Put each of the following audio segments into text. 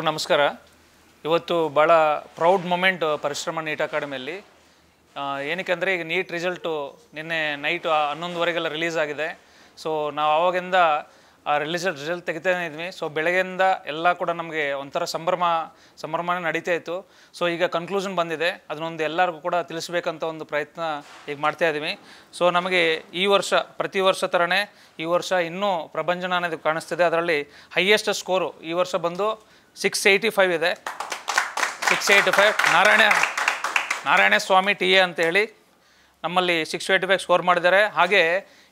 ಎಲ್ರಿಗೂ ನಮಸ್ಕಾರ. ಇವತ್ತು ಭಾಳ ಪ್ರೌಡ್ ಮೊಮೆಂಟ್ ಪರಿಶ್ರಮ ನೀಟ್ ಅಕಾಡೆಮಿಯಲ್ಲಿ. ಏನಕ್ಕೆ ಅಂದರೆ ಈಗ ನೀಟ್ ರಿಸಲ್ಟು ನಿನ್ನೆ ನೈಟು ಹನ್ನೊಂದುವರೆಗೆಲ್ಲ ರಿಲೀಸ್ ಆಗಿದೆ. ಸೊ ನಾವು ಆವಾಗಿಂದ ಆ ರಿಲೀಸ್ ರಿಸಲ್ಟ್ ತೆಗಿತಾನೆ ಇದ್ವಿ. ಸೊ ಬೆಳಗ್ಗೆಯಿಂದ ಎಲ್ಲ ಕೂಡ ನಮಗೆ ಒಂಥರ ಸಂಭ್ರಮ, ಸಂಭ್ರಮನೇ ನಡೀತಾ ಇತ್ತು. ಸೊ ಈಗ ಕನ್ಕ್ಲೂಷನ್ ಬಂದಿದೆ. ಅದನ್ನೊಂದು ಎಲ್ಲರಿಗೂ ಕೂಡ ತಿಳಿಸ್ಬೇಕಂತ ಒಂದು ಪ್ರಯತ್ನ ಈಗ ಮಾಡ್ತಾ ಇದ್ದೀವಿ. ಸೊ ನಮಗೆ ಈ ವರ್ಷ, ಪ್ರತಿ ವರ್ಷ ಥರನೇ ಈ ವರ್ಷ ಇನ್ನೂ ಪ್ರಭಂಜನ ಅನ್ನೋದು ಕಾಣಿಸ್ತಿದೆ. ಅದರಲ್ಲಿ ಹೈಯೆಸ್ಟ್ ಸ್ಕೋರು ಈ ವರ್ಷ ಬಂದು ಸಿಕ್ಸ್ ಏಯ್ಟಿ ಫೈವ್ ಇದೆ. Six eighty five. Narayana Narayana Swamy T A ಅಂತ ಹೇಳಿ ನಮ್ಮಲ್ಲಿ ಸಿಕ್ಸ್ ಏಯ್ಟಿ ಫೈವ್ ಸ್ಕೋರ್ ಮಾಡಿದ್ದಾರೆ. ಹಾಗೆ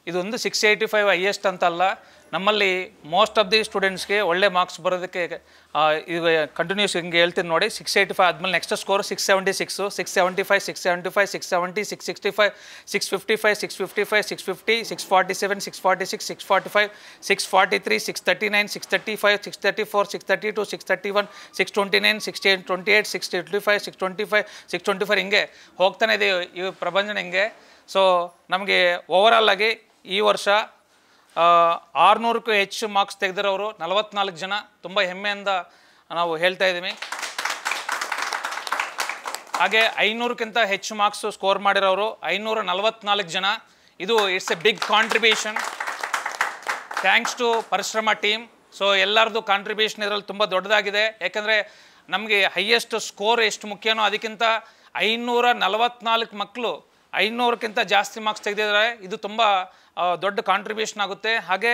ಇದೊಂದು ಸಿಕ್ಸ್ ಏಯ್ಟಿ ಫೈವ್ ಹೈಯೆಸ್ಟ್ ಅಂತಲ್ಲ. ನಮ್ಮಲ್ಲಿ ಮೋಸ್ಟ್ ಆಫ್ ದಿ ಸ್ಟೂಡೆಂಟ್ಸ್ಗೆ ಒಳ್ಳೆ ಮಾರ್ಕ್ಸ್ ಬರೋದಕ್ಕೆ ಇದು ಕಂಟಿನ್ಯೂಸ್ ಹಿಂಗೆ ಹೇಳ್ತೀನಿ ನೋಡಿ ಸಿಕ್ಸ್ ಏಯ್ಟಿ ಫೈವ್ ಆದಮೇಲೆ next score six seventy six six seventy five six seventy five six seventy six sixty five six fifty five six fifty five six fifty six forty seven six forty six six forty five six forty three six thirty nine six thirty five six thirty four six thirty two six thirty one six twenty nine six eight twenty eight six twenty five six twenty five six twenty five ಹಿಂಗೆ ಹೋಗ್ತಾನೆ ಇದೆ ಈ ಪ್ರಪಂಚ ಹಿಂಗೆ. So ನಮಗೆ overall ಆಗಿ ಈ ವರ್ಷ ಆರುನೂರಕ್ಕೂ ಹೆಚ್ಚು ಮಾರ್ಕ್ಸ್ ತೆಗೆದಿರೋರು ನಲವತ್ನಾಲ್ಕು ಜನ. ತುಂಬ ಹೆಮ್ಮೆಯಿಂದ ನಾವು ಹೇಳ್ತಾ ಇದ್ದೀವಿ. ಹಾಗೆ ಐನೂರಕ್ಕಿಂತ ಹೆಚ್ಚು ಮಾರ್ಕ್ಸ್ ಸ್ಕೋರ್ ಮಾಡಿರೋರು ಐನೂರ ನಲವತ್ನಾಲ್ಕು ಜನ. ಇದು it's a big contribution thanks to Parishram team so ಎಲ್ಲರದು ಕಾಂಟ್ರಿಬ್ಯೂಷನ್ ಇದರಲ್ಲಿ ತುಂಬ ದೊಡ್ಡದಾಗಿದೆ. ಯಾಕಂದರೆ ನಮಗೆ ಹೈಯೆಸ್ಟ್ ಸ್ಕೋರ್ ಎಷ್ಟು ಮುಖ್ಯನೋ ಅದಕ್ಕಿಂತ ಐನೂರ ನಲವತ್ನಾಲ್ಕು ಮಕ್ಕಳು ಐನೂರಕ್ಕಿಂತ ಜಾಸ್ತಿ ಮಾರ್ಕ್ಸ್ ತೆಗೆದಿದ್ದಾರೆ. ಇದು ತುಂಬ ದೊಡ್ಡ ಕಾಂಟ್ರಿಬ್ಯೂಷನ್ ಆಗುತ್ತೆ. ಹಾಗೆ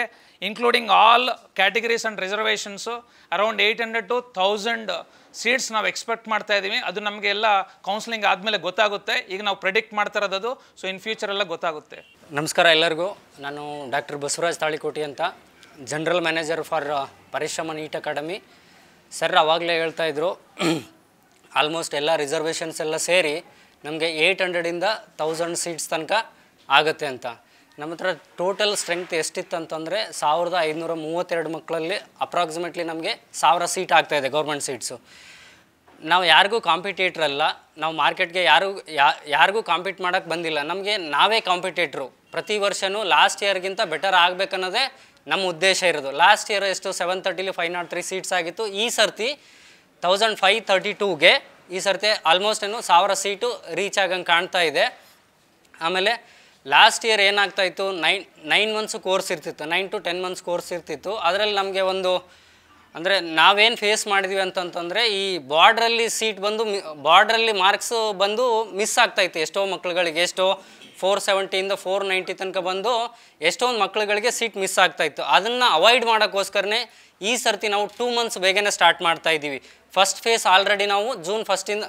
including all categories and reservations around eight hundred to thousand seats ನಾವು ಎಕ್ಸ್ಪೆಕ್ಟ್ ಮಾಡ್ತಾ ಇದ್ದೀವಿ. ಅದು ನಮಗೆ ಎಲ್ಲ ಕೌನ್ಸಿಲಿಂಗ್ ಆದಮೇಲೆ ಗೊತ್ತಾಗುತ್ತೆ. ಈಗ ನಾವು ಪ್ರೆಡಿಕ್ಟ್ ಮಾಡ್ತಾ ಇರೋದು ಸೊ ಇನ್ ಫ್ಯೂಚರ್ ಎಲ್ಲ ಗೊತ್ತಾಗುತ್ತೆ. ನಮಸ್ಕಾರ ಎಲ್ಲರಿಗೂ. ನಾನು ಡಾಕ್ಟರ್ ಬಸವರಾಜ್ ತಾಳಿಕೋಟಿ ಅಂತ general manager for Parishram NEET academy sir ಅವಾಗಲೇ ಹೇಳ್ತಾ ಇದ್ರು ಆಲ್ಮೋಸ್ಟ್ ಎಲ್ಲ ರಿಸರ್ವೇಷನ್ಸ್ ಎಲ್ಲ ಸೇರಿ ನಮಗೆ ಏಯ್ಟ್ ಹಂಡ್ರೆಡಿಂದ ತೌಸಂಡ್ ಸೀಟ್ಸ್ ತನಕ ಆಗುತ್ತೆ ಅಂತ. ನಮ್ಮ ಹತ್ರ ಟೋಟಲ್ ಸ್ಟ್ರೆಂತ್ ಎಷ್ಟಿತ್ತು ಅಂತಂದರೆ ಸಾವಿರದ ಐದುನೂರ ಮೂವತ್ತೆರಡು ಮಕ್ಕಳಲ್ಲಿ ಅಪ್ರಾಕ್ಸಿಮೇಟ್ಲಿ ನಮಗೆ ಸಾವಿರ ಸೀಟ್ ಆಗ್ತಾಯಿದೆ ಗೌರ್ಮೆಂಟ್ ಸೀಟ್ಸು ನಾವು ಯಾರಿಗೂ ಕಾಂಪಿಟೇಟ್ರ್ ಅಲ್ಲ, ನಾವು ಮಾರ್ಕೆಟ್ಗೆ ಯಾರು ಯಾರಿಗೂ ಕಾಂಪೀಟ್ ಮಾಡೋಕ್ಕೆ ಬಂದಿಲ್ಲ. ನಮಗೆ ನಾವೇ ಕಾಂಪಿಟೇಟ್ರು ಪ್ರತಿ ವರ್ಷವೂ ಲಾಸ್ಟ್ ಇಯರ್ಗಿಂತ ಬೆಟರ್ ಆಗಬೇಕನ್ನೋದೇ ನಮ್ಮ ಉದ್ದೇಶ ಇರೋದು. ಲಾಸ್ಟ್ ಇಯರ್ ಎಷ್ಟು seven thirty five not three seats ಆಗಿತ್ತು. ಈ ಸರ್ತಿ ತೌಸಂಡ್ ಫೈವ್ ತರ್ಟಿ ಟೂಗೆ ಈ ಸರ್ತಿ ಆಲ್ಮೋಸ್ಟ್ ಏನು ಸಾವಿರ ಸೀಟು ರೀಚ್ ಆಗಂಗೆ ಕಾಣ್ತಾ ಇದೆ. ಆಮೇಲೆ ಲಾಸ್ಟ್ ಇಯರ್ ಏನಾಗ್ತಾ ಇತ್ತು? ನೈನ್ ನೈನ್ ಮಂತ್ಸ್ ಕೋರ್ಸ್ ಇರ್ತಿತ್ತು. Nine to ten months course ಇರ್ತಿತ್ತು. ಅದರಲ್ಲಿ ನಮಗೆ ಒಂದು, ಅಂದರೆ ನಾವೇನು ಫೇಸ್ ಮಾಡಿದ್ವಿ ಅಂತಂತಂದರೆ ಈ ಬಾರ್ಡ್ರಲ್ಲಿ ಸೀಟ್ ಬಂದು ಬಾರ್ಡ್ರಲ್ಲಿ ಮಾರ್ಕ್ಸು ಬಂದು ಮಿಸ್ ಆಗ್ತಾಯಿತ್ತು ಎಷ್ಟೋ ಮಕ್ಳುಗಳಿಗೆ. ಎಷ್ಟೋ ಫೋರ್ ಸೆವೆಂಟಿಯಿಂದ ಫೋರ್ ನೈಂಟಿ ತನಕ ಬಂದು ಎಷ್ಟೊಂದು ಮಕ್ಕಳುಗಳಿಗೆ ಸೀಟ್ ಮಿಸ್ ಆಗ್ತಾ ಇತ್ತು. ಅದನ್ನು ಅವಾಯ್ಡ್ ಮಾಡೋಕ್ಕೋಸ್ಕರನೇ ಈ ಸರ್ತಿ ನಾವು ಟೂ ಮಂತ್ಸ್ ಬೇಗನೆ ಸ್ಟಾರ್ಟ್ ಮಾಡ್ತಾ ಇದ್ದೀವಿ. ಫಸ್ಟ್ ಫೇಸ್ ಆಲ್ರೆಡಿ ನಾವು ಜೂನ್ ಫಸ್ಟಿಂದ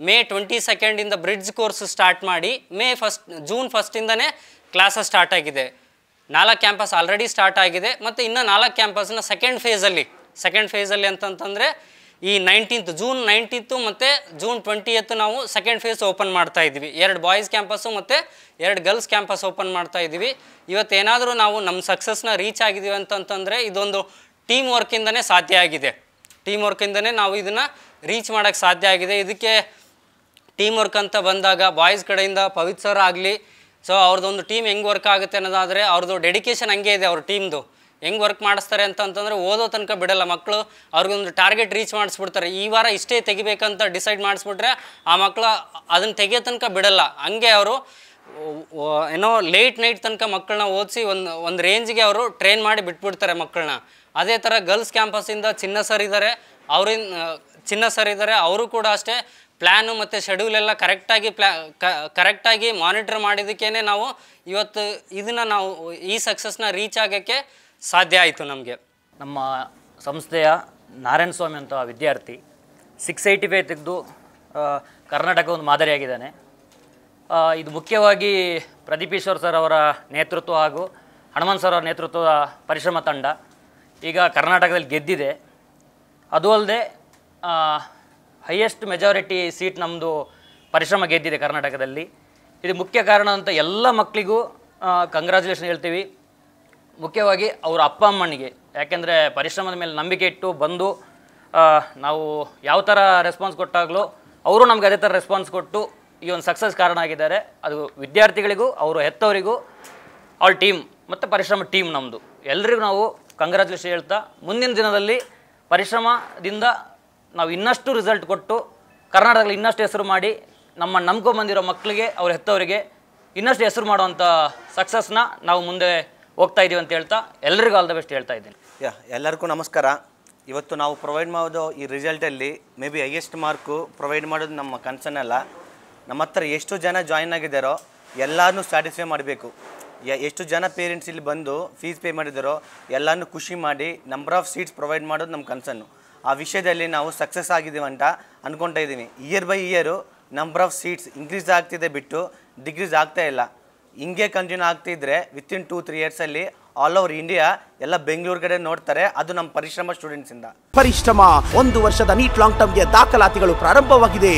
ಮೇ ಟ್ವೆಂಟಿ ಸೆಕೆಂಡಿಂದ ಬ್ರಿಡ್ಜ್ ಕೋರ್ಸ್ ಸ್ಟಾರ್ಟ್ ಮಾಡಿ ಮೇ ಫಸ್ಟ್ ಜೂನ್ ಫಸ್ಟಿಂದನೇ ಕ್ಲಾಸಸ್ ಸ್ಟಾರ್ಟ್ ಆಗಿದೆ. ನಾಲ್ಕು ಕ್ಯಾಂಪಸ್ ಆಲ್ರೆಡಿ ಸ್ಟಾರ್ಟ್ ಆಗಿದೆ. ಮತ್ತು ಇನ್ನು ನಾಲ್ಕು ಕ್ಯಾಂಪಸ್ನ ಸೆಕೆಂಡ್ ಫೇಸಲ್ಲಿ ಸೆಕೆಂಡ್ ಫೇಸಲ್ಲಿ ಅಂತಂತಂದರೆ ಈ ನೈನ್ಟೀನ್ತ್, ಜೂನ್ ನೈನ್ಟೀನ್ತು ಮತ್ತು ಜೂನ್ ಟ್ವೆಂಟಿಯತ್ತು ನಾವು ಸೆಕೆಂಡ್ ಫೇಸ್ ಓಪನ್ ಮಾಡ್ತಾ ಇದ್ದೀವಿ. ಎರಡು ಬಾಯ್ಸ್ ಕ್ಯಾಂಪಸ್ಸು ಮತ್ತು ಎರಡು ಗರ್ಲ್ಸ್ ಕ್ಯಾಂಪಸ್ ಓಪನ್ ಮಾಡ್ತಾ ಇದ್ದೀವಿ. ಇವತ್ತೇನಾದರೂ ನಾವು ನಮ್ಮ ಸಕ್ಸಸ್ನ ರೀಚ್ ಆಗಿದ್ದೀವಿ ಅಂತಂತಂದರೆ ಇದೊಂದು ಟೀಮ್ ವರ್ಕಿಂದನೇ ಸಾಧ್ಯ ಆಗಿದೆ. ಟೀಮ್ ವರ್ಕಿಂದನೇ ನಾವು ಇದನ್ನು ರೀಚ್ ಮಾಡೋಕ್ಕೆ ಸಾಧ್ಯ ಆಗಿದೆ. ಇದಕ್ಕೆ ಟೀಮ್ ವರ್ಕ್ ಅಂತ ಬಂದಾಗ ಬಾಯ್ಸ್ ಕಡೆಯಿಂದ ಪವಿತ್ರ ಆಗಲಿ ಸೊ ಅವ್ರದ್ದೊಂದು ಟೀಮ್ ಹೆಂಗೆ ವರ್ಕ್ ಆಗುತ್ತೆ ಅನ್ನೋದಾದರೆ ಅವ್ರದ್ದು ಡೆಡಿಕೇಶನ್ ಹಂಗೆ ಇದೆ ಅವ್ರ ಟೀಮ್ದು ಹೆಂಗೆ ವರ್ಕ್ ಮಾಡಿಸ್ತಾರೆ ಅಂತಂತಂದರೆ ಓದೋ ತನಕ ಬಿಡಲ್ಲ. ಮಕ್ಕಳು ಅವ್ರಿಗೊಂದು ಟಾರ್ಗೆಟ್ ರೀಚ್ ಮಾಡಿಸ್ಬಿಡ್ತಾರೆ. ಈ ವಾರ ಇಷ್ಟೇ ತೆಗಿಬೇಕಂತ ಡಿಸೈಡ್ ಮಾಡಿಸ್ಬಿಟ್ರೆ ಆ ಮಕ್ಕಳು ಅದನ್ನು ತೆಗಿಯೋ ತನಕ ಬಿಡಲ್ಲ. ಹಂಗೆ ಅವರು ಏನೋ ಲೇಟ್ ನೈಟ್ ತನಕ ಮಕ್ಕಳನ್ನ ಓದಿಸಿ ಒಂದು ಒಂದು ರೇಂಜ್ಗೆ ಅವರು ಟ್ರೈನ್ ಮಾಡಿ ಬಿಟ್ಬಿಡ್ತಾರೆ ಮಕ್ಕಳನ್ನ ಅದೇ ಥರ ಗರ್ಲ್ಸ್ ಕ್ಯಾಂಪಸ್ಸಿಂದ ಚಿನ್ನ ಸರ್ ಇದ್ದಾರೆ ಅವರಿಂದ ಚಿನ್ನ ಸರ್ ಇದ್ದಾರೆ ಅವರು ಕೂಡ ಅಷ್ಟೇ ಪ್ಲ್ಯಾನು ಮತ್ತು ಶೆಡ್ಯೂಲ್ ಎಲ್ಲ ಕರೆಕ್ಟಾಗಿ ಪ್ಲ್ಯಾ ಕರೆಕ್ಟಾಗಿ ಮಾನಿಟರ್ ಮಾಡಿದ್ದಕ್ಕೇ ನಾವು ಇವತ್ತು ಇದನ್ನು ನಾವು ಈ ಸಕ್ಸಸ್ನ ರೀಚ್ ಆಗೋಕ್ಕೆ ಸಾಧ್ಯ ಆಯಿತು ನಮಗೆ. ನಮ್ಮ ಸಂಸ್ಥೆಯ ನಾರಾಯಣ ಸ್ವಾಮಿ ಅಂತ ವಿದ್ಯಾರ್ಥಿ ಸಿಕ್ಸ್ ಏಯ್ಟಿ ಫೈವ್ ತೆಗೆದು ಕರ್ನಾಟಕ ಒಂದು ಮಾದರಿಯಾಗಿದ್ದಾನೆ. ಇದು ಮುಖ್ಯವಾಗಿ ಪ್ರದೀಪ್ ಈಶ್ವರ್ ಸರ್ ಅವರ ನೇತೃತ್ವ ಹಾಗೂ ಹನುಮಾನ್ ಸರ್ ಅವರ ನೇತೃತ್ವದ ಪರಿಶ್ರಮ ತಂಡ ಈಗ ಕರ್ನಾಟಕದಲ್ಲಿ ಗೆದ್ದಿದೆ. ಅದು ಅಲ್ಲದೆ ಹೈಯೆಸ್ಟ್ ಮೆಜಾರಿಟಿ ಸೀಟ್ ನಮ್ಮದು ಪರಿಶ್ರಮ ಗೆದ್ದಿದೆ ಕರ್ನಾಟಕದಲ್ಲಿ. ಇದು ಮುಖ್ಯ ಕಾರಣ ಅಂತ ಎಲ್ಲ ಮಕ್ಕಳಿಗೂ ಕಂಗ್ರ್ಯಾಚುಲೇಷನ್ ಹೇಳ್ತೀವಿ. ಮುಖ್ಯವಾಗಿ ಅವರ ಅಪ್ಪ ಅಮ್ಮನಿಗೆ. ಯಾಕೆಂದರೆ ಪರಿಶ್ರಮದ ಮೇಲೆ ನಂಬಿಕೆ ಇಟ್ಟು ಬಂದು ನಾವು ಯಾವ ಥರ ರೆಸ್ಪಾನ್ಸ್ ಕೊಟ್ಟಾಗಲೂ ಅವರು ನಮ್ಗೆ ಅದೇ ಥರ ರೆಸ್ಪಾನ್ಸ್ ಕೊಟ್ಟು ಈ ಒಂದು ಸಕ್ಸಸ್ ಕಾರಣ ಆಗಿದ್ದಾರೆ. ಅದು ವಿದ್ಯಾರ್ಥಿಗಳಿಗೂ, ಅವರು ಹೆತ್ತವರಿಗೂ ಆಲ್ ಟೀಮ್ ಮತ್ತು ಪರಿಶ್ರಮ ಟೀಮ್ ನಮ್ಮದು ಎಲ್ರಿಗೂ ನಾವು ಕಂಗ್ರ್ಯಾಚುಲೇಷನ್ ಹೇಳ್ತಾ, ಮುಂದಿನ ದಿನದಲ್ಲಿ ಪರಿಶ್ರಮದಿಂದ ನಾವು ಇನ್ನಷ್ಟು ರಿಸಲ್ಟ್ ಕೊಟ್ಟು, ಕರ್ನಾಟಕದಲ್ಲಿ ಇನ್ನಷ್ಟು ಹೆಸರು ಮಾಡಿ, ನಮ್ಮ ನಂಬ್ಕೊಂಬಂದಿರೋ ಮಕ್ಕಳಿಗೆ ಅವ್ರ ಹೆತ್ತವರಿಗೆ ಇನ್ನಷ್ಟು ಹೆಸರು ಮಾಡುವಂಥ ಸಕ್ಸಸ್ನ ನಾವು ಮುಂದೆ ಹೋಗ್ತಾ ಇದೀವಿ ಅಂತ ಹೇಳ್ತಾ ಎಲ್ಲರಿಗೂ ಆಲ್ ದ ಬೆಸ್ಟ್ ಹೇಳ್ತಾ ಇದ್ದೀನಿ. ಯಾ, ಎಲ್ಲರಿಗೂ ನಮಸ್ಕಾರ. ಇವತ್ತು ನಾವು ಪ್ರೊವೈಡ್ ಮಾಡೋದು ಈ ರಿಸಲ್ಟಲ್ಲಿ may be highest mark provide ಮಾಡೋದು ನಮ್ಮ ಕನ್ಸರ್ನ್ ನಮ್ಮ ಹತ್ರ ಎಷ್ಟು ಜನ ಜಾಯಿನ್ ಆಗಿದ್ದಾರೋ ಎಲ್ಲರನ್ನೂ ಸ್ಯಾಟಿಸ್ಫೈ ಮಾಡಬೇಕು. ಎಷ್ಟು ಜನ ಪೇರೆಂಟ್ಸ್ ಇಲ್ಲಿ ಬಂದು ಫೀಸ್ ಪೇ ಮಾಡಿದ್ದಾರೋ ಎಲ್ಲರನ್ನೂ ಖುಷಿ ಮಾಡಿ ನಂಬರ್ ಆಫ್ ಸೀಟ್ಸ್ ಪ್ರೊವೈಡ್ ಮಾಡೋದು ನಮ್ಮ ಕನ್ಸನ್ನು ಆ ವಿಷಯದಲ್ಲಿ ನಾವು ಸಕ್ಸಸ್ ಆಗಿದ್ದೀವಿ ಅಂತ ಅಂದ್ಕೊಳ್ತಾ ಇದ್ದೀವಿ year by year number of seats increase ಆಗ್ತಿದೆ ಬಿಟ್ಟು ಡಿಕ್ರೀಸ್ ಆಗ್ತಾ ಇಲ್ಲ. ಹಿಂಗೆ ಕಂಟಿನ್ಯೂ ಆಗ್ತಿದ್ರೆ ವಿತಿನ್ ಟೂ ತ್ರೀ ಇಯರ್ಸಲ್ಲಿ ಆಲ್ ಓವರ್ ಇಂಡಿಯಾ ಎಲ್ಲ ಬೆಂಗಳೂರು ಕಡೆ ನೋಡ್ತಾರೆ. ಅದು ನಮ್ಮ ಪರಿಶ್ರಮ ಸ್ಟೂಡೆಂಟ್ಸಿಂದ ಪರಿಶ್ರಮ. ಒಂದು ವರ್ಷದ ನೀಟ್ ಲಾಂಗ್ ಟರ್ಮ್ಗೆ ದಾಖಲಾತಿಗಳು ಪ್ರಾರಂಭವಾಗಿದೆ.